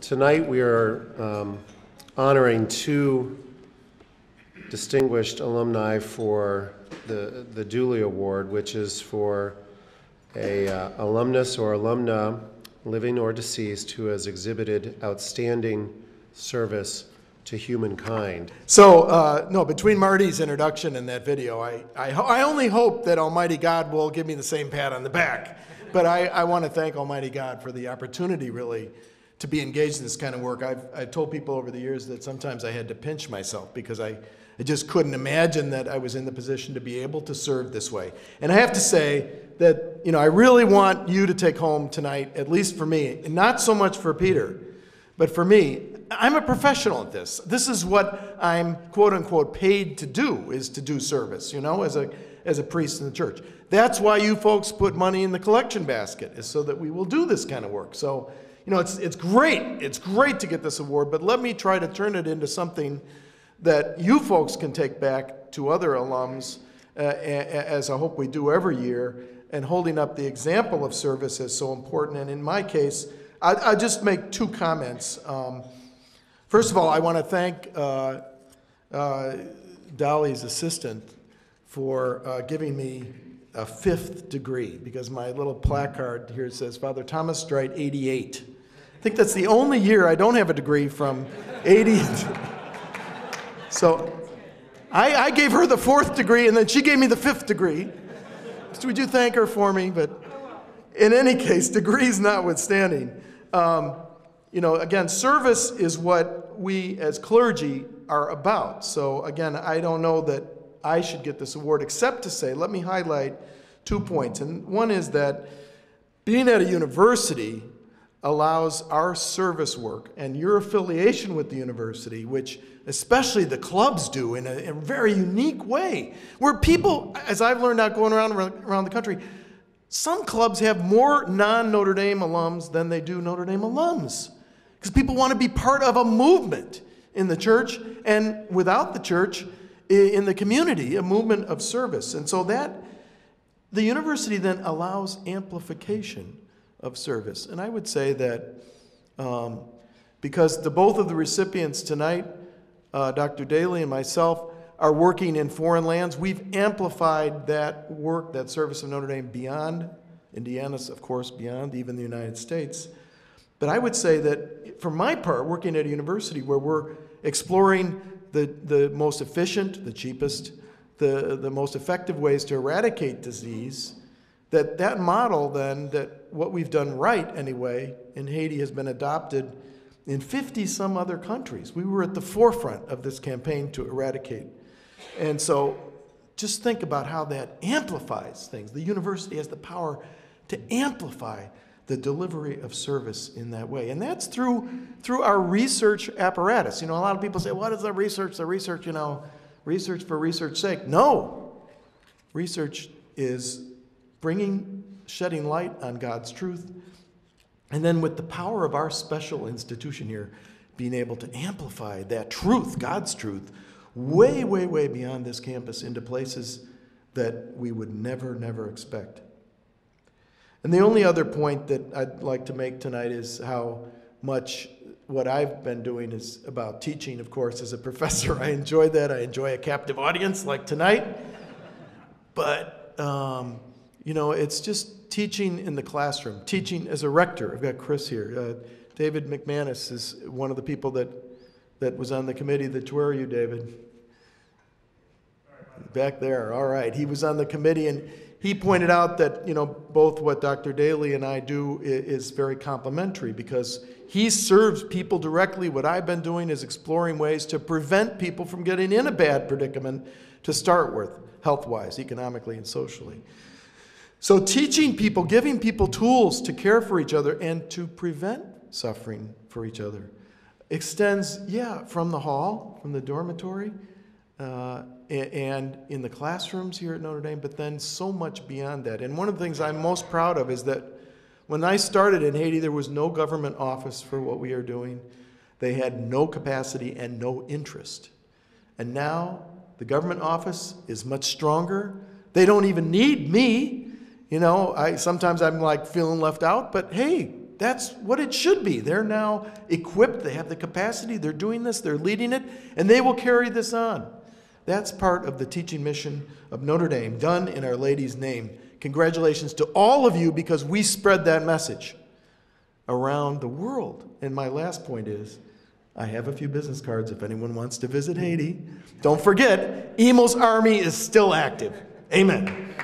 tonight we are um, honoring two distinguished alumni for the, the Dooley Award, which is for a uh, alumnus or alumna, living or deceased, who has exhibited outstanding service to humankind. So, uh, no, between Marty's introduction and that video, I, I, I only hope that Almighty God will give me the same pat on the back. But I, I want to thank Almighty God for the opportunity, really, to be engaged in this kind of work. I've, I've told people over the years that sometimes I had to pinch myself because I, I just couldn't imagine that I was in the position to be able to serve this way. And I have to say that, you know, I really want you to take home tonight, at least for me, and not so much for Peter, but for me, I'm a professional at this. This is what I'm quote unquote paid to do is to do service, you know, as a as a priest in the church. That's why you folks put money in the collection basket, is so that we will do this kind of work. So, you know, it's it's great. It's great to get this award, but let me try to turn it into something that you folks can take back to other alums, uh, as I hope we do every year, and holding up the example of service is so important. And in my case, I, I'll just make two comments. Um, First of all, I want to thank uh, uh, Dolly's assistant for uh, giving me a fifth degree because my little placard here says Father Thomas Streit 88. I think that's the only year I don't have a degree from 80. so I, I gave her the fourth degree and then she gave me the fifth degree. So would you thank her for me? But in any case, degrees notwithstanding, um, you know, again, service is what we as clergy are about. So, again, I don't know that I should get this award except to say, let me highlight two points. And one is that being at a university allows our service work and your affiliation with the university, which especially the clubs do in a, in a very unique way, where people, as I've learned out going around around the country, some clubs have more non Notre Dame alums than they do Notre Dame alums. Because people want to be part of a movement in the church and without the church in the community, a movement of service. And so that, the university then allows amplification of service. And I would say that um, because the both of the recipients tonight, uh, Dr. Daly and myself, are working in foreign lands, we've amplified that work, that service of Notre Dame beyond Indiana's, of course, beyond even the United States. But I would say that for my part, working at a university where we're exploring the, the most efficient, the cheapest, the, the most effective ways to eradicate disease, that that model then, that what we've done right anyway in Haiti has been adopted in 50 some other countries. We were at the forefront of this campaign to eradicate. And so just think about how that amplifies things. The university has the power to amplify the delivery of service in that way. And that's through, through our research apparatus. You know, a lot of people say, what is the research? The research, you know, research for research sake. No. Research is bringing, shedding light on God's truth. And then with the power of our special institution here, being able to amplify that truth, God's truth, way, way, way beyond this campus into places that we would never, never expect. And the only other point that I'd like to make tonight is how much what I've been doing is about teaching, of course, as a professor. I enjoy that. I enjoy a captive audience like tonight. But, um, you know, it's just teaching in the classroom, teaching as a rector. I've got Chris here. Uh, David McManus is one of the people that, that was on the committee that, where are you, David? Back there. All right. He was on the committee, and he pointed out that you know both what Dr. Daly and I do is very complementary because he serves people directly. What I've been doing is exploring ways to prevent people from getting in a bad predicament to start with, health-wise, economically, and socially. So teaching people, giving people tools to care for each other and to prevent suffering for each other extends, yeah, from the hall, from the dormitory, uh, and in the classrooms here at Notre Dame, but then so much beyond that. And one of the things I'm most proud of is that when I started in Haiti, there was no government office for what we are doing. They had no capacity and no interest. And now the government office is much stronger. They don't even need me. You know, I sometimes I'm like feeling left out, but hey, That's what it should be. They're now equipped, they have the capacity, they're doing this, they're leading it, and they will carry this on. That's part of the teaching mission of Notre Dame, done in Our Lady's name. Congratulations to all of you because we spread that message around the world. And my last point is I have a few business cards if anyone wants to visit Haiti. Don't forget, Emo's army is still active. Amen.